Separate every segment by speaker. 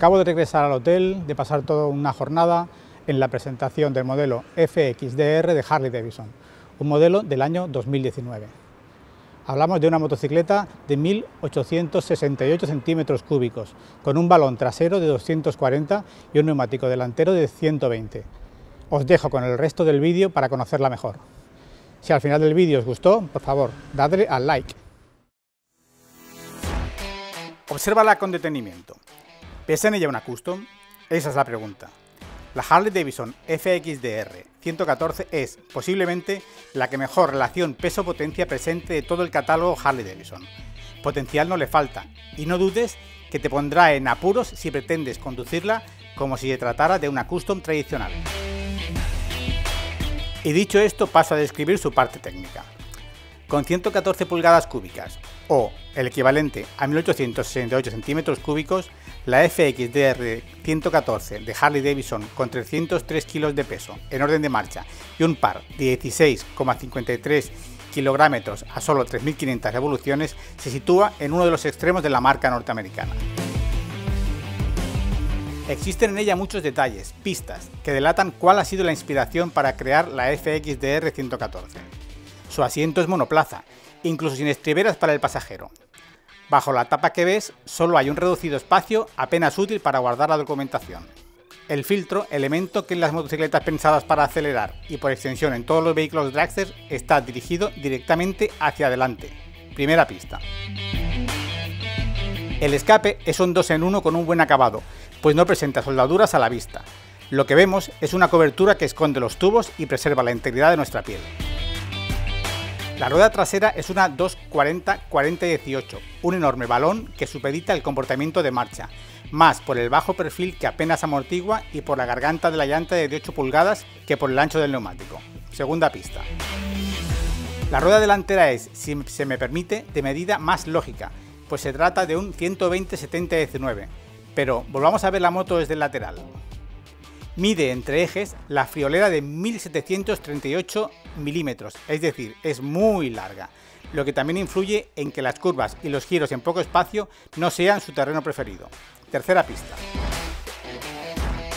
Speaker 1: Acabo de regresar al hotel, de pasar toda una jornada en la presentación del modelo FXDR de Harley Davidson, un modelo del año 2019. Hablamos de una motocicleta de 1.868 centímetros cúbicos, con un balón trasero de 240 y un neumático delantero de 120. Os dejo con el resto del vídeo para conocerla mejor. Si al final del vídeo os gustó, por favor, dadle al like. Obsérvala con detenimiento. ¿Pesa en ella una custom? Esa es la pregunta. La Harley Davidson FXDR 114 es, posiblemente, la que mejor relación peso-potencia presente de todo el catálogo Harley Davidson. Potencial no le falta, y no dudes que te pondrá en apuros si pretendes conducirla como si se tratara de una custom tradicional. Y dicho esto, paso a describir su parte técnica. Con 114 pulgadas cúbicas, o el equivalente a 1868 centímetros cúbicos, la FXDR 114 de Harley Davidson con 303 kilos de peso en orden de marcha y un par de 16,53 kilogramos a solo 3.500 revoluciones se sitúa en uno de los extremos de la marca norteamericana. Existen en ella muchos detalles, pistas, que delatan cuál ha sido la inspiración para crear la FXDR 114 su asiento es monoplaza, incluso sin estriberas para el pasajero. Bajo la tapa que ves solo hay un reducido espacio apenas útil para guardar la documentación. El filtro, elemento que en las motocicletas pensadas para acelerar y por extensión en todos los vehículos dragster, está dirigido directamente hacia adelante. Primera pista. El escape es un 2 en 1 con un buen acabado, pues no presenta soldaduras a la vista. Lo que vemos es una cobertura que esconde los tubos y preserva la integridad de nuestra piel. La rueda trasera es una 240-40-18, un enorme balón que supedita el comportamiento de marcha, más por el bajo perfil que apenas amortigua y por la garganta de la llanta de 18 pulgadas que por el ancho del neumático. Segunda pista. La rueda delantera es, si se me permite, de medida más lógica, pues se trata de un 120-70-19, pero volvamos a ver la moto desde el lateral. Mide entre ejes la friolera de 1738 milímetros, es decir, es muy larga, lo que también influye en que las curvas y los giros en poco espacio no sean su terreno preferido. Tercera pista.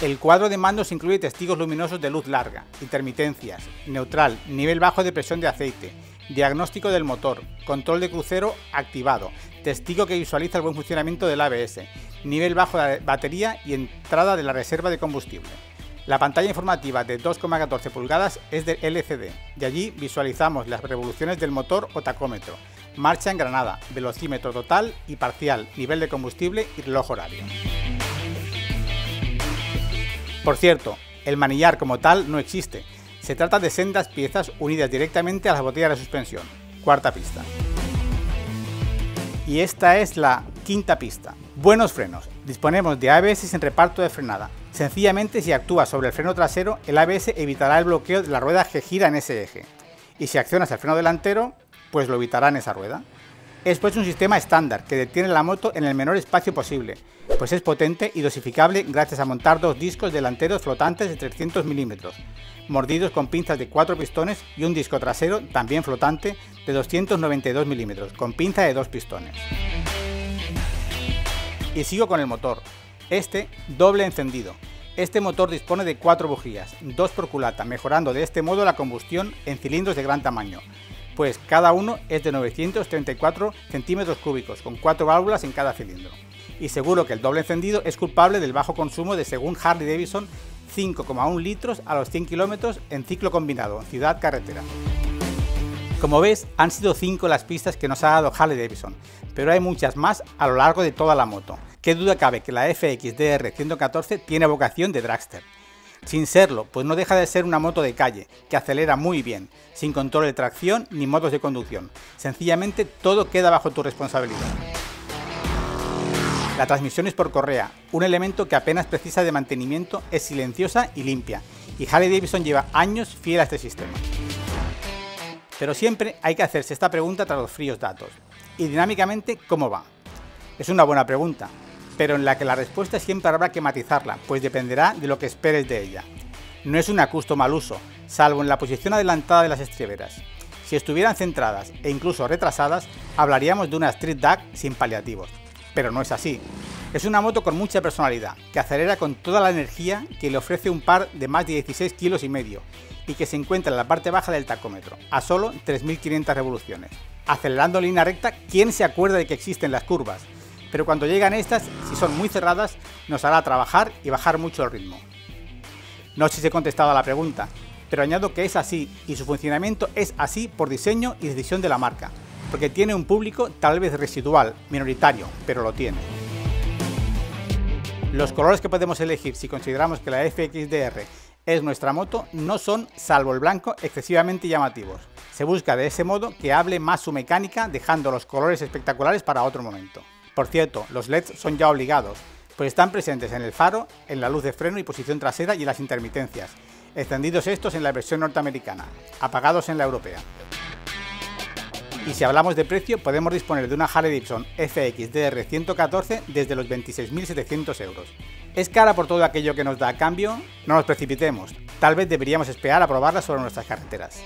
Speaker 1: El cuadro de mandos incluye testigos luminosos de luz larga, intermitencias, neutral, nivel bajo de presión de aceite, diagnóstico del motor, control de crucero activado, testigo que visualiza el buen funcionamiento del ABS, nivel bajo de batería y entrada de la reserva de combustible. La pantalla informativa de 2,14 pulgadas es de LCD y allí visualizamos las revoluciones del motor o tacómetro, marcha en granada, velocímetro total y parcial, nivel de combustible y reloj horario. Por cierto, el manillar como tal no existe, se trata de sendas piezas unidas directamente a las botellas de suspensión. Cuarta pista. Y esta es la quinta pista. Buenos frenos. Disponemos de ABS sin reparto de frenada, Sencillamente si actúas sobre el freno trasero, el ABS evitará el bloqueo de la rueda que gira en ese eje. Y si accionas el freno delantero, pues lo evitará en esa rueda. Es pues un sistema estándar que detiene la moto en el menor espacio posible, pues es potente y dosificable gracias a montar dos discos delanteros flotantes de 300 milímetros, mordidos con pinzas de 4 pistones y un disco trasero también flotante de 292 milímetros, con pinza de 2 pistones. Y sigo con el motor, este doble encendido. Este motor dispone de cuatro bujías, dos por culata, mejorando de este modo la combustión en cilindros de gran tamaño, pues cada uno es de 934 centímetros cúbicos, con cuatro válvulas en cada cilindro. Y seguro que el doble encendido es culpable del bajo consumo de, según Harley Davidson, 5,1 litros a los 100 kilómetros en ciclo combinado, ciudad-carretera. Como ves, han sido 5 las pistas que nos ha dado Harley Davidson, pero hay muchas más a lo largo de toda la moto. Qué duda cabe que la FXDR 114 tiene vocación de dragster. Sin serlo, pues no deja de ser una moto de calle, que acelera muy bien, sin control de tracción ni modos de conducción. Sencillamente todo queda bajo tu responsabilidad. La transmisión es por correa, un elemento que apenas precisa de mantenimiento, es silenciosa y limpia, y Harley Davidson lleva años fiel a este sistema. Pero siempre hay que hacerse esta pregunta tras los fríos datos. ¿Y dinámicamente cómo va? Es una buena pregunta, pero en la que la respuesta siempre habrá que matizarla, pues dependerá de lo que esperes de ella. No es una custom al uso, salvo en la posición adelantada de las estriberas. Si estuvieran centradas e incluso retrasadas, hablaríamos de una Street Duck sin paliativos. Pero no es así. Es una moto con mucha personalidad, que acelera con toda la energía que le ofrece un par de más de 16 kilos y medio y que se encuentra en la parte baja del tacómetro, a solo 3.500 revoluciones. Acelerando en línea recta, ¿quién se acuerda de que existen las curvas? Pero cuando llegan estas, si son muy cerradas, nos hará trabajar y bajar mucho el ritmo. No sé si he contestado a la pregunta, pero añado que es así y su funcionamiento es así por diseño y decisión de la marca, porque tiene un público tal vez residual, minoritario, pero lo tiene. Los colores que podemos elegir si consideramos que la FXDR es nuestra moto no son, salvo el blanco, excesivamente llamativos. Se busca de ese modo que hable más su mecánica dejando los colores espectaculares para otro momento. Por cierto, los LEDs son ya obligados, pues están presentes en el faro, en la luz de freno y posición trasera y en las intermitencias, encendidos estos en la versión norteamericana, apagados en la europea. Y si hablamos de precio, podemos disponer de una Harley Davidson FX DR 114 desde los 26.700 euros. ¿Es cara por todo aquello que nos da a cambio? No nos precipitemos, tal vez deberíamos esperar a probarla sobre nuestras carreteras.